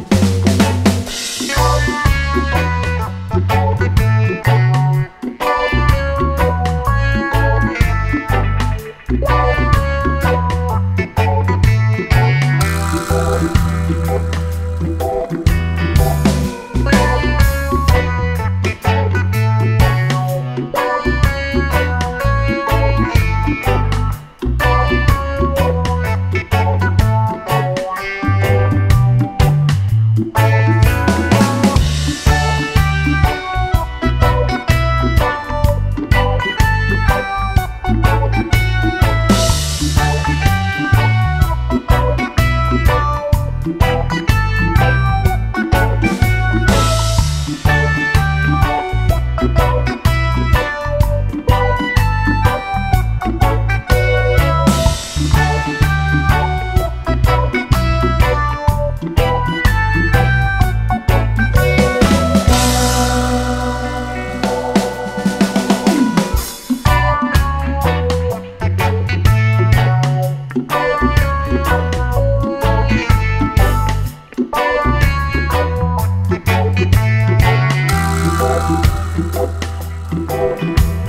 Música Thank Thank you.